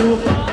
Desculpa.